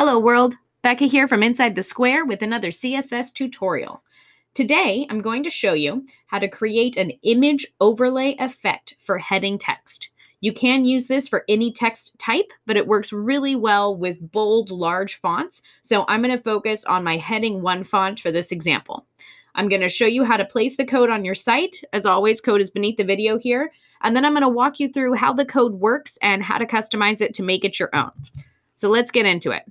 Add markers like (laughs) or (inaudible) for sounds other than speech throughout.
Hello world, Becca here from Inside the Square with another CSS tutorial. Today I'm going to show you how to create an image overlay effect for heading text. You can use this for any text type, but it works really well with bold, large fonts. So I'm going to focus on my heading 1 font for this example. I'm going to show you how to place the code on your site. As always, code is beneath the video here. And then I'm going to walk you through how the code works and how to customize it to make it your own. So let's get into it.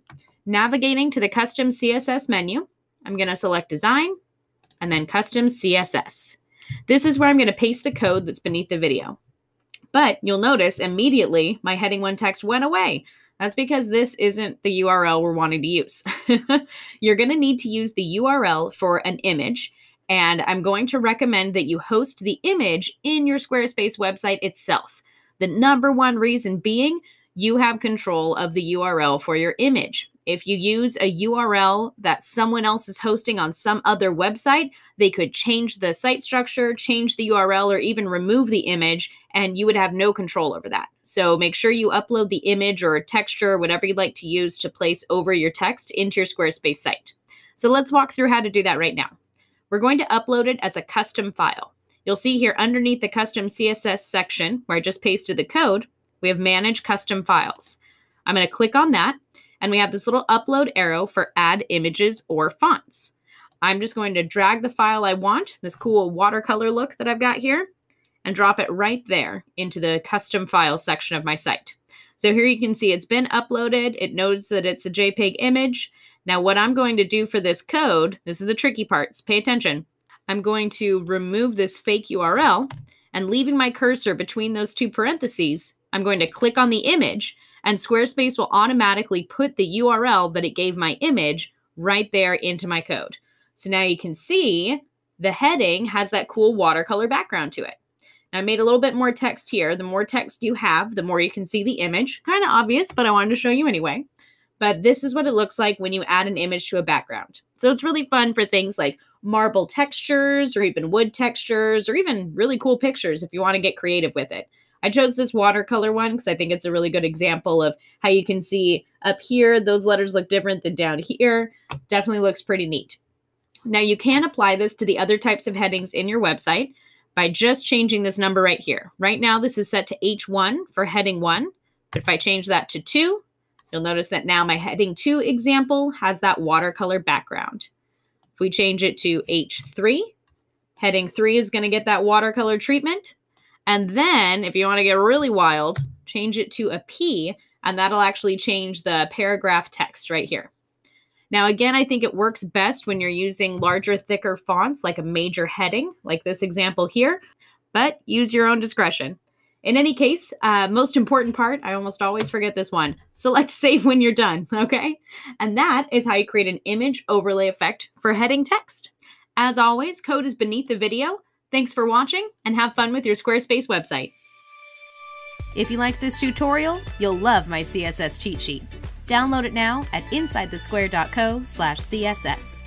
Navigating to the custom CSS menu, I'm going to select design and then custom CSS. This is where I'm going to paste the code that's beneath the video. But you'll notice immediately my heading one text went away. That's because this isn't the URL we're wanting to use. (laughs) You're going to need to use the URL for an image, and I'm going to recommend that you host the image in your Squarespace website itself. The number one reason being you have control of the URL for your image. If you use a URL that someone else is hosting on some other website, they could change the site structure, change the URL, or even remove the image, and you would have no control over that. So make sure you upload the image or texture, whatever you'd like to use to place over your text into your Squarespace site. So let's walk through how to do that right now. We're going to upload it as a custom file. You'll see here underneath the custom CSS section where I just pasted the code, we have manage custom files. I'm going to click on that and we have this little upload arrow for add images or fonts. I'm just going to drag the file I want, this cool watercolor look that I've got here, and drop it right there into the custom file section of my site. So here you can see it's been uploaded. It knows that it's a JPEG image. Now what I'm going to do for this code, this is the tricky parts, pay attention. I'm going to remove this fake URL and leaving my cursor between those two parentheses, I'm going to click on the image and Squarespace will automatically put the URL that it gave my image right there into my code. So now you can see the heading has that cool watercolor background to it. Now I made a little bit more text here. The more text you have, the more you can see the image. Kind of obvious, but I wanted to show you anyway. But this is what it looks like when you add an image to a background. So it's really fun for things like marble textures or even wood textures or even really cool pictures if you want to get creative with it. I chose this watercolor one because I think it's a really good example of how you can see up here, those letters look different than down here. Definitely looks pretty neat. Now you can apply this to the other types of headings in your website by just changing this number right here. Right now this is set to H1 for heading 1, but if I change that to 2, you'll notice that now my heading 2 example has that watercolor background. If we change it to H3, heading 3 is going to get that watercolor treatment. And then, if you want to get really wild, change it to a P, and that'll actually change the paragraph text right here. Now, again, I think it works best when you're using larger, thicker fonts like a major heading, like this example here, but use your own discretion. In any case, uh, most important part, I almost always forget this one select (laughs) save when you're done, okay? And that is how you create an image overlay effect for heading text. As always, code is beneath the video. Thanks for watching and have fun with your Squarespace website. If you liked this tutorial, you'll love my CSS cheat sheet. Download it now at insidethesquare.co/css.